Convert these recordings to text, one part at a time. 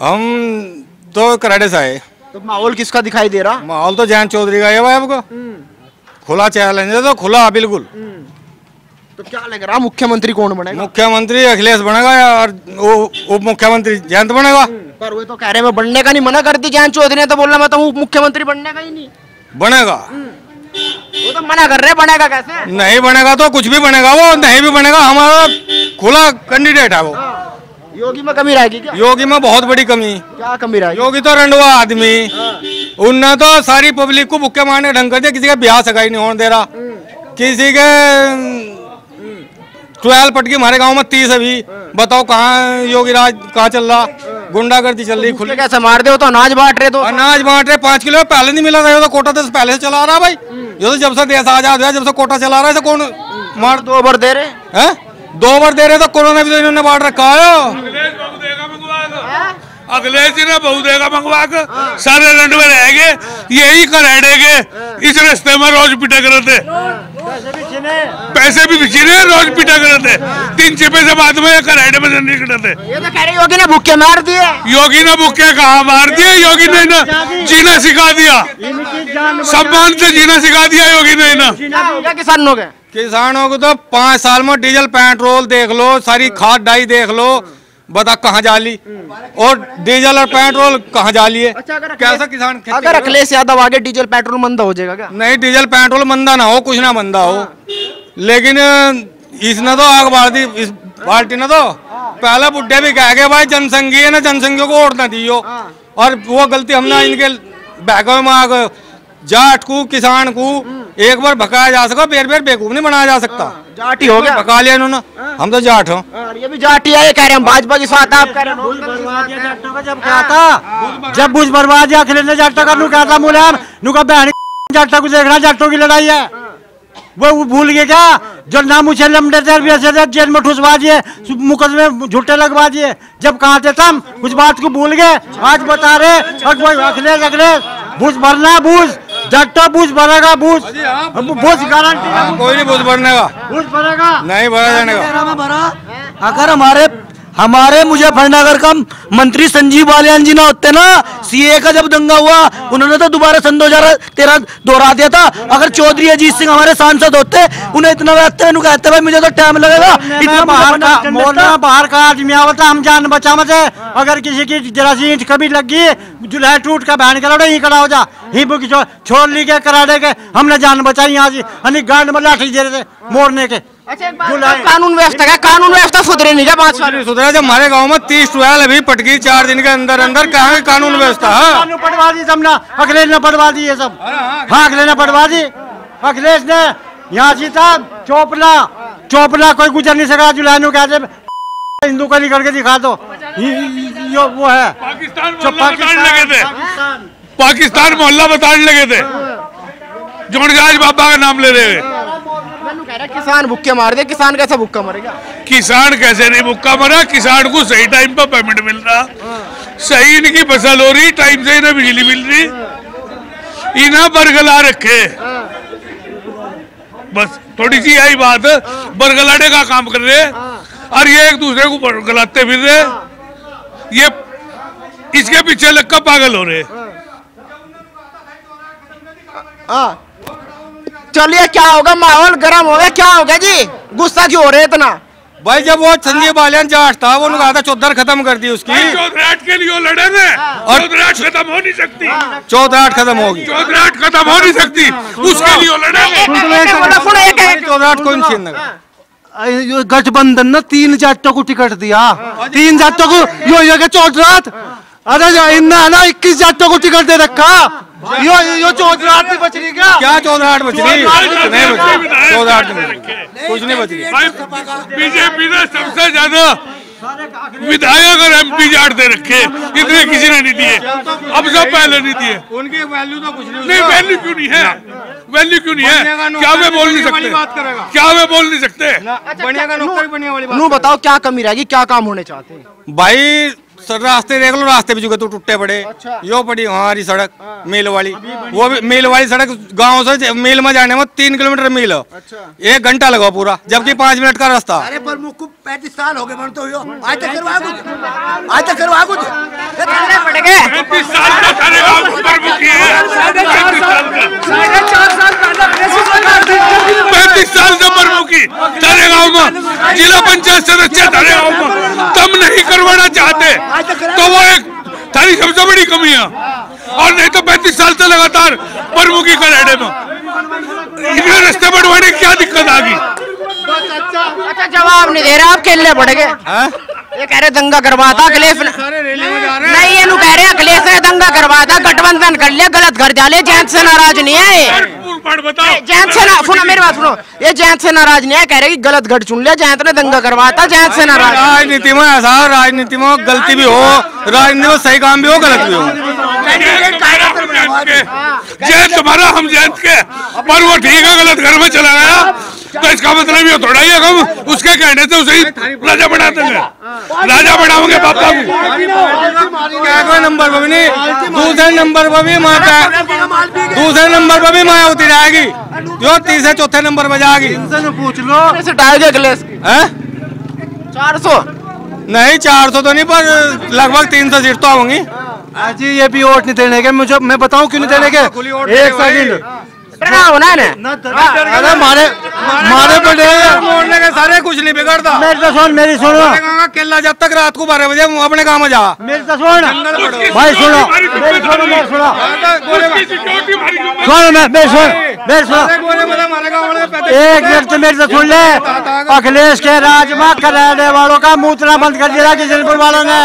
हम तो कराड़े से आए। तो माहौल किसका दिखाई दे रहा? माहौल तो जैन चौधरी का है भाई आपको। खुला चैलेंज है तो खुला बिल्कुल। तो क्या लग रहा मुख्यमंत्री कौन बनेगा? मुख्यमंत्री अखिलेश बनेगा और वो उप मुख्यमंत्री जयंत बनेगा? पर वो तो कह रहे मैं बनने का नहीं मना कर दी जयंत चौधरी ने तो बोलना मैं तो उप मुख्यमंत्री बनने का ही नहीं। बनेगा। वो तो मना कर रहे बनेगा कैसे? नहीं बनेगा तो कुछ भी बनेगा वो नहीं भी बनेगा हमारा खुला कैंडिडेट है वो। योगी में कमी रहेगी क्या? योगी में बहुत बड़ी कमी। क्या कमी रहेगी? योगी तो रंडवा आदमी। उनने तो सारी पब्लिक को भुक्के मारने ढंग कर दिया किसी का ब्याह सगाई नहीं होने दे रहा। किसी के ट्वेल्व पटकी हमारे गाँव में तीस अभी। बताओ कहाँ योगी राज कहाँ चल रहा? गुंडागर्दी चल रही खुली। खुले कैसे मार दे? तो अनाज बांट रहे तो अनाज बांट रहे पाँच किलो पहले नहीं मिला था तो कोटा देश पहले से चला रहा भाई। ये तो जब से देश आज़ाद हुआ जब से कोटा चला रहा है कौन मार दो बार दे रहे? है? दो बार दे रहे तो कोरोना भी तो इन्होंने बांट रखा है। अखिलेश बाबू देगा मंगवा के। अखिलेश जी ने बहु देगा मंगवा के। सारे रंड में रहेंगे यही करेड़ेगे इस रास्ते में रोज पिटा करते। पैसे भी बिछिने रोज पिटा करते। तीन छिपे से बाद में करेड़े में निकलते ये तो कह रहे योगी ने भूखे मार दिए। योगी ने भूखे कहा मार दिए? योगी ने ना जीना सिखा दिया। सम्मान से जीना सिखा दिया योगी ने ना किसानों के किसानों को तो पाँच साल में डीजल पेट्रोल देख लो सारी खाद डाई देख लो बता कहाँ जाली? और डीजल और पेट्रोल कहाँ जाली है? अच्छा, कैसा किसान अगर? अखिलेश यादव आगे डीजल पेट्रोल मंदा हो जाएगा क्या? नहीं डीजल पेट्रोल मंदा ना हो कुछ ना मंदा हो। लेकिन इसने तो आग बाढ़ दी इस पार्टी ने तो पहले बुढ़े भी कह गए भाई जनसंघी है ना जनसंघियों को वोट ना दियो। और वो गलती हमने इनके बैगों में आग जाट को किसान को एक बार भकाया जा सका बेर बेर बेवकूफ़ नहीं बनाया जा सकता। जाट ही हो गया भगा लिया इन्होंने। हम तो जाट हो। और ये भी जाटी है ये कह रहे हैं भाजपा के साथ आप कह रहे जब कहा था जब बुझ बर्बाद या ने जाटा का नु कहा था मुलायम नु का बहन जाटा को देखना जाटों की लड़ाई है। वो वो भूल गए क्या? जो नाम ऐसे थे, जेल में ठुसवा दिए मुकदमे में झूठे लगवा दिए जब कहा थे तुम उस बात को भूल गए। आज बता रहे अखिलेश अखिलेश बूझ भरना बूझ जट्टा बूझ भरेगा बूझ। बूझ गारंटी हाँ, कोई नहीं बूझ भरने का। बूझ भरेगा। नहीं भरा जाने का। भरा अगर हमारे हमारे मुजफ्फरनगर का मंत्री संजीव बालियान जी ना होते ना सीए का जब दंगा हुआ उन्होंने तो दोबारा सन दो हज़ार तेरह दोहरा दिया था। अगर चौधरी अजीत सिंह हमारे सांसद होते उन्हें इतना कहते भाई मुझे तो टाइम लगेगा। इतना बाहर का मोरना। बाहर का आदमी आवता हम जान बचा मत अगर किसी की जरा सी ईंट कभी लगी जुलाई टूट का बहन करा ही खड़ा हो जा। ही बुक छोड़ ली के करा दे के हमने जान बचाई यहाँ से गांड में लाठी दे रहे थे मोरने के। अच्छा कानून व्यवस्था क्या कानून व्यवस्था सुधरे नहीं क्या पाँच साल? सुधरा जब हमारे गाँव में तीस ट्वेल्व अभी पटकी चार दिन के अंदर अंदर कहाँ की कानून व्यवस्था? है। कानून पढ़वा दी सबने अखिलेश ने पढ़वा दी ये सब। हाँ अखिलेश। ने पढ़वा दी। अखिलेश ने यहाँ था चोपला चोपला कोई गुजर नहीं सका जुलानू कहते हिंदू का निकल के दिखा दो। ये- वो है। पाकिस्तान जो मोहल्ला बताने लगे थे। पाकिस्तान। मोहल्ला बताने लगे थे। जोड़गाज बाबा का नाम ले रहे हैं रहा किसान भूखे मार दे किसान कैसा भूखा मरेगा? किसान कैसे नहीं भुक्का मरा? किसान को सही टाइम पर पेमेंट मिल रहा। सही इनकी फ़सल हो रही टाइम से इन्हें बिजली मिल रही। इन्हें बरगला रखे। बस थोड़ी सी यही बात। बरगलाने का काम कर रहे। और ये एक दूसरे को बरगलाते फिर रहे। ये इसके पीछे लगकर पागल हो रहे। हाँ। चलिए क्या होगा? माहौल गर्म हो गया। क्या हो गया जी? गुस्सा क्यों हो रहे इतना? भाई जब वो संजीव बालियान जाट था वो कहा था चौधर खत्म कर दी उसकी। चौधराट के लिए लड़े थे। और चौधराट खत्म हो नहीं सकती। चौधराट खत्म होगी चौधराट खत्म हो नहीं सकती। उसके लिए लड़े चौधराट नहीं छीनने गठबंधन ने तीन जाटों को टिकट दिया। तीन जाटों को यो यो के चौधरात अरे जो इन्ना ना इक्कीस जाटों को टिकट दे रखा। यो यो चौधरात नहीं बच रही क्या? क्या चौधराट बच रही? नहीं बच रही चौधराट नहीं बच रही। कुछ नहीं बच रही। बीजेपी ने सबसे ज़्यादा विधायक और एमपी जाट दे रखे। इतने किसी ने नहीं दिए। अब सब पहले नहीं दिए। उनकी वैल्यू तो कुछ नहीं नहीं वैल्यू क्यों नहीं है? वैल्यू क्यों नहीं है? क्या वे बोल नहीं सकते? क्या वे बोल नहीं सकते? बढ़िया का नौकरी बढ़िया वाली नू बताओ क्या कमी रहेगी क्या काम होने चाहते हैं? भाई सर रास्ते देख लो रास्ते भी चुके तो टूटे पड़े। अच्छा। यो पड़ी हमारी सड़क मिल वाली। वो भी मिल वाली सड़क गाँव से मिल में जाने में तीन किलोमीटर मिल। है एक घंटा लगा पूरा जबकि पाँच मिनट का रास्ता। अरे पैंतीस साल हो गए बनते हुए। आज तक करवा कुछ? आज तक करवा कुछ? खेलने पड़ गए पैंतीस साल हैं। से प्रमुखी तारे गाँव में जिला पंचायत सदस्य तारे गाँव में तम नहीं करवाना चाहते तो वो एक तारी सबसे बड़ी कमी है। और नहीं तो पैंतीस साल से लगातार प्रमुखी कर रेडे में इन्हें रस्ते बढ़वाने की क्या दिक्कत आ गई? अच्छा जवाब नहीं दे रहा आप खेलने पड़ गए। ये कह रहे दंगा करवाता अखिलेश नहीं ये कह रहे अखिलेश ने दंगा करवाता गठबंधन कर लिया गलत घर डाले जैन से नाराज़ नहीं है बताओ। जैन से ना सुनो मेरी बात सुनो। ये से नाराज़ नहीं है कह रहे कि गलत घट चुन लिया जयंत ने दंगा करवाता जयंत से नाराज़। राजनीति में ऐसा राजनीति में गलती भी हो राजनीति में सही काम भी हो गलत भी हो। जयंत तुम्हारा हम जयंत के पर वो ठीक है गलत घर में चला गया। तो इसका मतलब ये थोड़ा ही है हम उसके कहने से उसे ही राजा बना देंगे। राजा बनाओगे पापा को नंबर पर भी नहीं दूसरे नंबर पर भी मैं पै- दूसरे नंबर पर भी होती रहेगी। जो तीसरे चौथे नंबर पर जाएगी। पूछ लो। से टाइगे अखिलेश। हैं? चार सौ। नहीं चार सौ तो नहीं पर लगभग तीन सौ सीट तो होंगी। जी ये भी वोट नहीं देने के। मुझे मैं बताऊँ क्यों नहीं देने के? एक सेकंड। डरा होना है ना अरे मारे मारे पड़े मोड़ने के सारे कुछ नहीं बिगड़ता मेरी तो सुन मेरी सुनो अपने गाँव जब तक रात को बारह बजे अपने गाँव में जा मेरी तो सुन भाई सुनो मेरी सुनो मेरी सुनो सुन मैं मेरी सुन मेरी एक मिनट मेरी तो सुन ले अखिलेश के राज में कराने वालों का मूतना बंद कर दिया किशनपुर वालों ने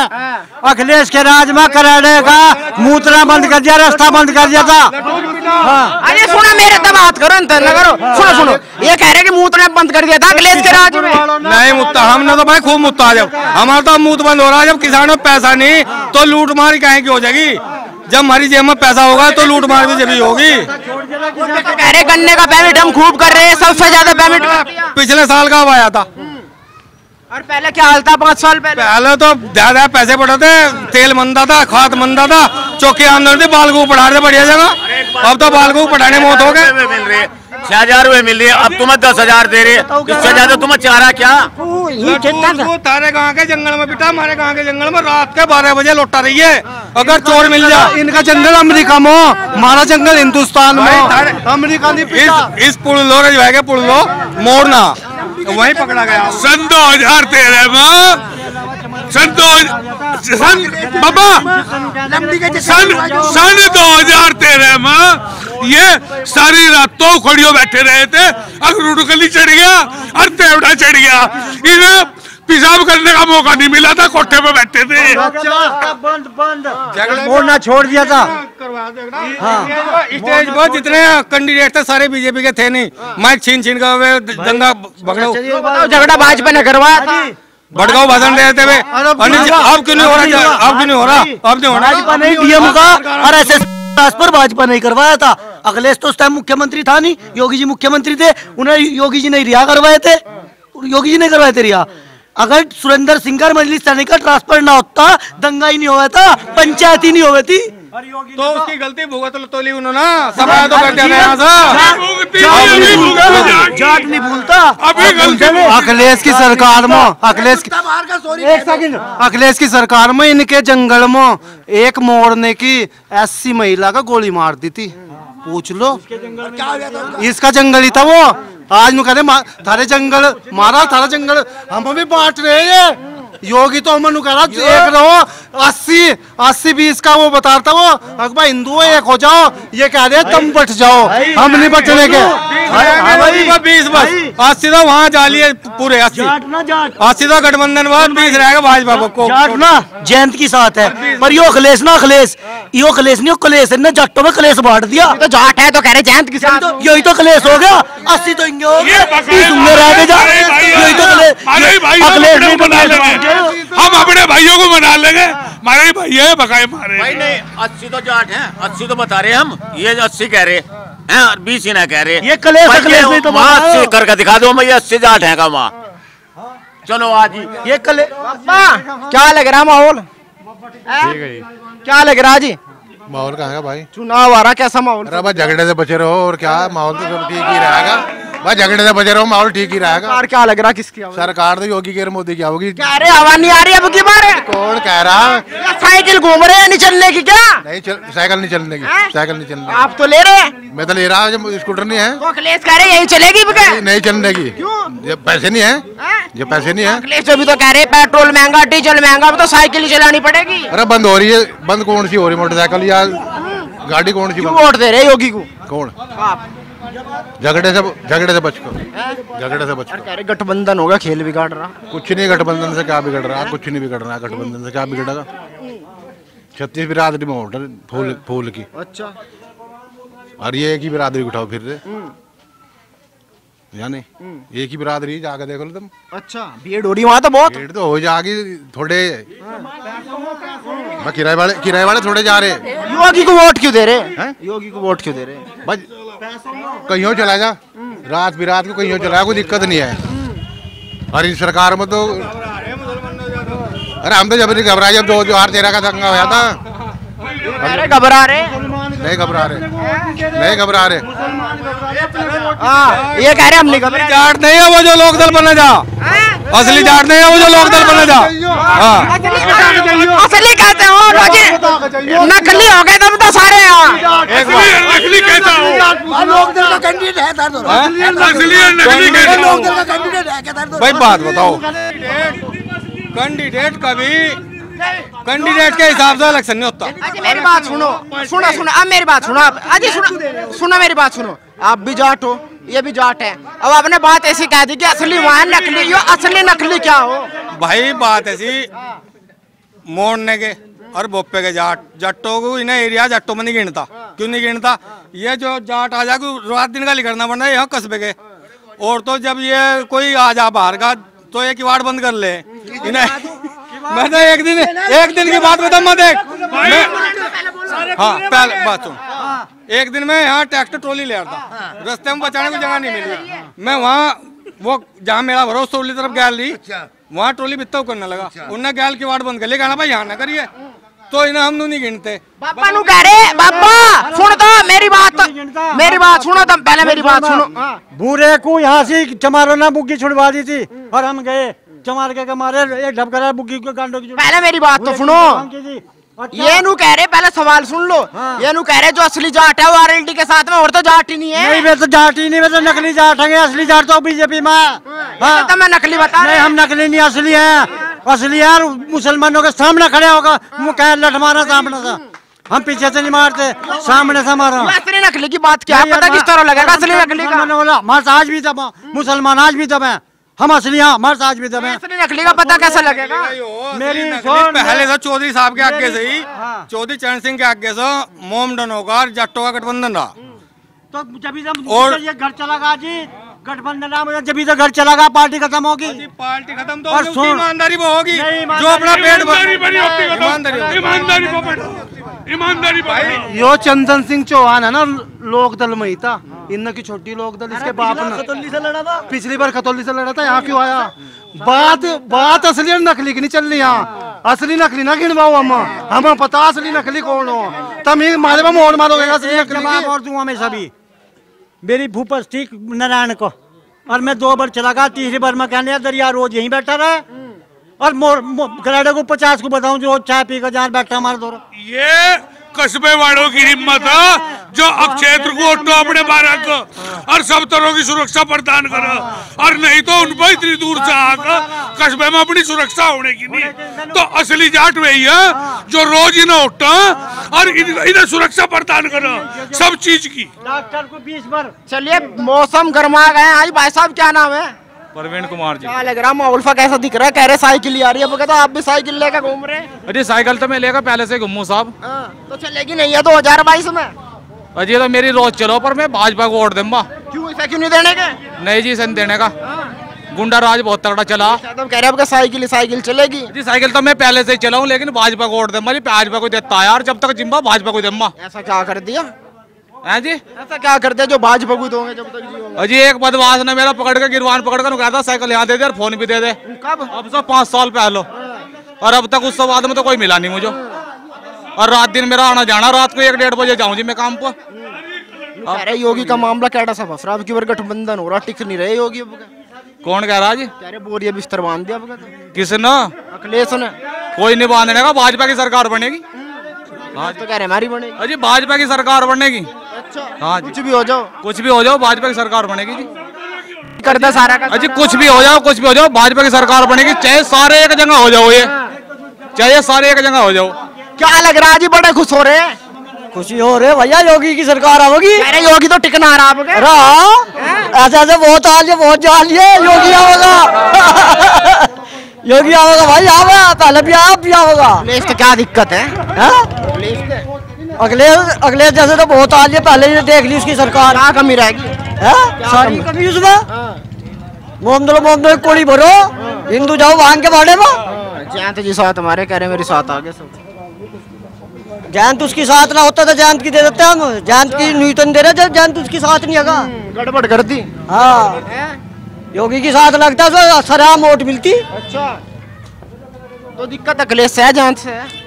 अखिलेश के राज में कराने का मूतना बंद कर दिया रास्ता बंद कर दिया था हाँ। अरे सुनो मेरे तो बात करो अंतर न करो। सुनो सुनो ये कह रहे कि मुँह ने बंद कर दिया था अखिलेश के राज में। नहीं मुत्ता हमने तो भाई खूब मुत्ता जब। हमारा तो मुँह बंद हो रहा है जब किसानों पैसा नहीं तो लूट मार कहीं की हो जाएगी। जब हमारी जेब में पैसा होगा तो लूट मार भी जब होगी। कह रहे गन्ने का पेमेंट हम खूब कर रहे हैं सबसे ज़्यादा पेमेंट। पिछले साल का अब आया था। और पहले क्या हाल था पाँच साल पहले? पहले तो ज़्यादा पैसे पड़े थे तेल मंदा था खाद मंदा था चौकी आमदनी थी बाल को पढ़ा रहे बढ़िया जगह। अब तो बाल को पढ़ाने मौत हो गए मिल रहे छह हज़ार रुपए मिल रही है। अब तुम्हें दस हज़ार दे रहे इससे ज़्यादा तुम्हें चाह रहा क्या तारे गाँव के जंगल में बिटा हमारे गाँव के जंगल में? रात के बारह बजे लौटा रही है। अगर चोर मिल जाए इनका जंगल अमेरिका में हमारा जंगल हिंदुस्तान में हो। अमेरिका इस इस पुल लो रजवाए के पुल लो। मोड़ना। वही पकड़ा गया। सन दो हज़ार तेरह में। सन दो सन बाबा सन सन दो हज़ार तेरह में ये सारी रात तो खड़ियो बैठे रहे थे। अगर उड़कली चढ़ गया और तेवड़ा चढ़ गया। इन्हें पेशाब करने का मौका नहीं मिला था कोठे पे बैठे थे। बंद बंद मोड़ना छोड़ दिया था। स्टेज पर जितने कैंडिडेट थे सारे बीजेपी के थे नहीं। माइक छीन छीन कर वे दंगा झगड़ा भाजपा ने करवाया था भड़काऊ भाषण देते हुए। अब क्यों नहीं हो रहा अब क्यों नहीं हो रहा? अब नहीं होना। भाजपा नहीं डीएम का और एस पर भाजपा नहीं करवाया था। अखिलेश तो उस टाइम मुख्यमंत्री था नहीं। योगी जी मुख्यमंत्री थे। उन्हें योगी जी ने रिहा करवाए थे। योगी जी ने करवाए थे रिहा। अगर सुरेंद्र सिंह का मजलिस का ट्रांसफ़र ना होता दंगा ही नहीं हुआ था पंचायत ही नहीं हुई थी तो उसकी गलती भुगत तो ली उन्होंने। सफाया तो कर दिया अभी भूख जाएगी। जाट नहीं भूलता। अभी गलती अखिलेश की सरकार में अखिलेश की एक सेकंड अखिलेश की सरकार में इनके जंगल में एक मोड़ने की ऐसी महिला का गोली मार दी थी। पूछ लो। इसका जंगल ही था वो। आज नु कहते मा- थारे जंगल मारा थारा जंगल। हम भी बांट रहे हैं योगी तो हम कह रहा एक रहो अस्सी अस्सी बीस का वो बता रहा वो अकबर हिंदू एक हो जाओ ये कह रहे तुम बट जाओ हम नहीं बचने के। बीस बस। अस्सी तो वहाँ जाली है पूरे अस्सी। जाट ना अस्सी तो गठबंधन बाद बीस रहेगा भाजपा को। जाट ना जयंत की साथ है। पर यो अखिलेश ना अखिलेश। यो अखिलेश नहीं कलेश ने जट्टों में कलेश बांट दिया। तो जाट है तो कह रहे जयंत किसान साथ। यही तो कलेश हो गया। अस्सी तो इंगे हो ये गए बकाया तीस उंगे रह गए जा यही तो अखिलेश नहीं कलेश गए। हम अपने भाइयों को मना लेंगे। हमारे भाई है बकाए मारे। भाई नहीं अस्सी तो जाट है अस्सी तो बता रहे हम। ये अस्सी कह रहे हैं और बीस ही ना कह रहे। ये कलेश अखिलेश नहीं तो अस्सी करके दिखा दो मैं ये अस्सी जाट है का वहाँ। चलो आज ये कले क्या लग रहा माहौल? क्या लग रहा जी? माहौल कहाँ है भाई? चुनाव आ रहा कैसा माहौल? झगड़े से बचे रहो और क्या? माहौल तो ठीक ही रहेगा। बस झगड़े से बचे रहो माहौल ठीक ही रहेगा। सरकार क्या लग रहा किसकी आवाज़? सरकार तो योगी के मोदी की होगी कह रहे हवा नहीं आ रही अब की बार? कौन कह रहा? ये साइकिल घूम रहे हैं नहीं चलने की क्या? नहीं चल साइकिल नहीं चलने की साइकिल नहीं चलने आप तो ले रहे हैं। की। मैं तो ले रहा जब स्कूटर नहीं है। तो अखिलेश कह रहे यही चलेगी क्या नहीं चलने की। ये पैसे नहीं है। हैं? ये पैसे नहीं है। अखिलेश अभी तो कह रहे पेट्रोल महँगा डीजल महँगा अब तो साइकिल ही चलानी पड़ेगी। अरे बंद हो रही है। बंद कौन सी हो रही मोटरसाइकिल या गाड़ी कौन सी क्यों बंद? वोट दे रहे योगी को? कौन? आप। झगड़े से झगड़े से बच कर झगड़े से बच कर कह गठबंधन होगा खेल बिगाड़ रहा। कुछ नहीं गठबंधन से क्या बिगड़ रहा? कुछ नहीं बिगड़ रहा गठबंधन से क्या बिगड़ेगा? छत्तीस बिरादरी में वोट है फूल फूल की। अच्छा। और ये एक ही बिरादरी उठाओ फिर से। या एक ही बिरादरी जाके देख लो तुम। अच्छा भीड़ हो रही वहाँ तो बहुत। भीड़ तो हो जाएगी थोड़े। किराए वाले किराए वाले थोड़े जा रहे। हैं योगी को वोट क्यों दे रहे? हैं? योगी को वोट क्यों दे रहे? बस कहीं चला जा। रात बिरात को कहीं चला कोई दिक्कत नहीं है। इस सरकार में तो अरे हम तो जब नहीं घबराए जब दो हज़ार तेरह का दंगा हुआ था। घबरा रहे। नहीं घबरा रहे। नहीं घबरा रहे। हाँ ये कह रहे हम नहीं घबरा जाट नहीं है वो जो लोक दल बने जा। असली जाट नहीं है वो जो लोक दल बने जा। हाँ। असली कहते हो नकली हो गए तुम तो सारे यहाँ असली और नकली कहता हूँ लोकदल का कैंडिडेट है सर दोनों। असली और नकली कहता हूँ लोकदल का कैंडिडेट है क्या सर दोनों? भाई बात बताओ। कैंडिडेट कभी कैंडिडेट के हिसाब से इलेक्शन नहीं होता। अजी मेरी बात सुनो सुनो सुनो अब मेरी बात सुनो आप अजी सुनो सुनो मेरी बात सुनो। आप भी जाट हो ये भी जाट है। अब आपने बात ऐसी कह दी कि असली वहाँ नकली यो असली नकली क्या हो? भाई बात ऐसी मोड़ने के और बोपे के जाट। जट्टों को इन्हें एरिया जट्टों में नहीं गिनता। क्यों नहीं गिनता? ये जो जाट आ जा रात दिन का लिखना पड़ना है यहाँ कस्बे के। और तो जब ये कोई आ जा बाहर का तो ये किवाड़ बंद कर ले। इन्हें मैं तो एक दिन एक दिन की बात बता मैं देख हाँ। पहले बात सुन। एक दिन मैं यहाँ ट्रैक्टर ट्रॉली ले था रास्ते में बचाने को जगह नहीं मिली। मैं वहाँ वो जहाँ मेरा भरोसा उरली तरफ़ गैल रही वहाँ ट्रोली बित्ता करने लगा। उनने गैल की वाट बंद कर ली। कहना भाई यहाँ ना करिए। तो इन्हें हम नहीं गिनते। बाबा नु कह रहे बाबा सुन तो मेरी बात तो मेरी बात सुनो तुम पहले मेरी बात सुनो। बूढ़े को यहाँ से चमारो ना बुग्गी छुड़वा दी थी और हम गए चमार के के मारे एक ढपकरा बुग्गी को गांडो की पहले मेरी बात तो सुनो। ये नु कह रहे पहले सवाल सुन लो। हाँ। ये नु कह रहे जो असली जाट है वो आरएलडी के साथ में और तो जाट ही नहीं नहीं है वे तो जाट ही नहीं वे तो नकली जाट है असली जाट तो बीजेपी में। हाँ। तो मैं नकली बता नहीं हम नकली नहीं असली हैं। असली यार मुसलमानों के सामने खड़े होगा मुँह कह लठ मारा सामने से। हम पीछे से नहीं मारते सामने से मारा। असली नकली की बात क्या है? पता किस तरह लगेगा असली नकली का? हमारे साथ आज भी तब मुसलमान आज भी है हम असली हैं हमारे आज भी है। असली नकली का पता कैसे लगेगा? मेरी पहले से चौधरी साहब के आगे से ही हाँ। चौधरी चरण सिंह के आगे से मोम डनोकार जट्टो का गठबंधन रहा। तो जब जब और- ये घर चला गया जी गठबंधन नाम जब तो घर चला पार्टी खत्म होगी। पार्टी खत्म तो और उसकी ईमानदारी वो होगी। जो अपना पेट ईमानदारी बनी होती है ईमानदारी ईमानदारी ईमानदारी भाई यो चंदन सिंह चौहान है ना लोक दल में ही था। इन्न की छोटी लोक दल इसके बाप ने खतौली से लड़ा था। पिछली बार खतौली से लड़ा था यहाँ क्यों आया? बात बात असली और नकली की नहीं चल रही यहाँ। असली नकली ना गिनवाओ हम। हमें पता असली नकली कौन हो। तम ही मारे में मोड़ मारोगे असली नकली और दूँगा मैं सभी मेरी भूपस थी नारायण को। और मैं दो बार चला गया, तीसरी बार मैं कहने दरिया रोज यहीं बैठा रहा। और मोर, मो- को पचास को बताऊँ, जो चाय पी कर जहाँ बैठा हमारे दो ये कस्बे वालों की हिम्मत है। जो अब क्षेत्र को बारह को और सब तरह की सुरक्षा प्रदान करो। और नहीं तो उन पर इतनी दूर से आकर कस्बे में अपनी सुरक्षा होने की नहीं। तो असली जाट वही है जो रोज इन्हें उठो और इन- इन्हें सुरक्षा प्रदान करो सब चीज़ की। डॉक्टर को बीस बार चलिए मौसम गर्मा गए आज भाई साहब क्या नाम है? प्रवीण कुमार जी। क्या लग रहा माहौल सा कैसा दिख रहा है? कह रहे साइकिल ही आ रही है। कहता आप भी साइकिल लेकर घूम रहे हैं। अरे साइकिल तो मैं लेकर पहले से घूमू साहब। हाँ, तो चलेगी नहीं है दो हज़ार बाईस में? अजी तो मेरी रोज चलो पर मैं भाजपा को वोट दूँगा। क्यों ऐसा क्यों नहीं देने के? नहीं जी सन देने का। गुंडा राज बहुत तगड़ा चला। तुम कह रहे आपका साइकिल साइकिल चलेगी। जी साइकिल तो मैं पहले से ही चलाऊं लेकिन भाजपा को वोट दूँगा। जी भाजपा को देता है यार जब तक जिम्बा भाजपा को दूँगा। ऐसा क्या कर दिया? है जी? ऐसा क्या कर दिया जो भाजपा को दोगे जब तक जियोगे अजी एक बदमाश ने मेरा पकड़ के गिरवान पकड़ कर साइकिल यहाँ दे दे और फ़ोन भी दे दे। कब? अब से पाँच साल पहले और अब तक उससे बाद में तो कोई मिला नहीं मुझे। और रात दिन मेरा आना जाना रात को एक डेढ़ बजे जाऊँ जी मैं काम पर। कह रहे योगी का मामला कैसा सा फस रहा? अब की बार गठबंधन हो रहा टिक नहीं रहे योगी अब कौन कह रहा जी? कह रहे बोरिया बिस्तर बाँध दिया तो। किसने? अखिलेश ने। कोई नहीं बांधने का भाजपा की सरकार बनेगी। हाँ तो कह रहे हमारी बनेगी। अजी भाजपा की सरकार बनेगी। अच्छा हाँ जी। कुछ भी हो जाओ। कुछ भी हो जाओ भाजपा की सरकार बनेगी जी। करता सारा का अजी कुछ भी हो जाओ कुछ भी हो जाओ भाजपा की सरकार बनेगी चाहे सारे एक जगह हो जाओ ये। चाहे सारे एक जगह हो जाओ। क्या लग रहा है जी बड़े खुश हो रहे हैं? खुशी हो रहे भैया योगी की सरकार आओगी रहे योगी तो टिकना आ रहा आपके रहा ऐसे ऐसे बहुत हाल है बहुत जाल है योगी आओगा योगी आओगा भाई आवा पहले भी आप भी आओगा अखिलेश तो क्या दिक्कत है? हाँ? अगले अगले जैसे तो बहुत हाल है पहले ही देख ली उसकी सरकार। क्या कमी रहेगी? सारी कमी उसमें? मोमदलो मोमदलो कोड़ी भरो। हिंदू जाओ भाँग के बाड़े में। जयंत जी साथ हमारे कह रहे मेरे साथ आ गए सब। जयंत उसकी साथ ना होता तो जयंत की दे देते हम। जयंत की न्यूटन दे रहे जब जयंत उसकी साथ नहीं होगा। गड़बड़ कर दी। हाँ। योगी की साथ लगता तो सराम वोट मिलती। अच्छा। तो दिक्कत अखिलेश है जयंत से? है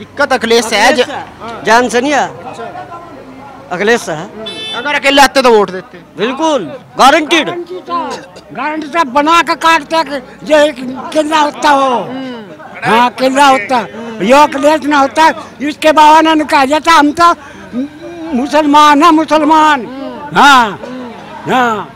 दिक्कत अखिलेश से है ज- जयंत से नहीं है अखिलेश से है अगर अकेले आते तो वोट देते। बिल्कुल। गारंटीड गारंटी सब बना के काटते कि ये किला होता हो। हाँ किला होता। यो अखिलेश ना होता इसके बाबा ने कहा जाता। हम तो मुसलमान है मुसलमान। हाँ। हाँ।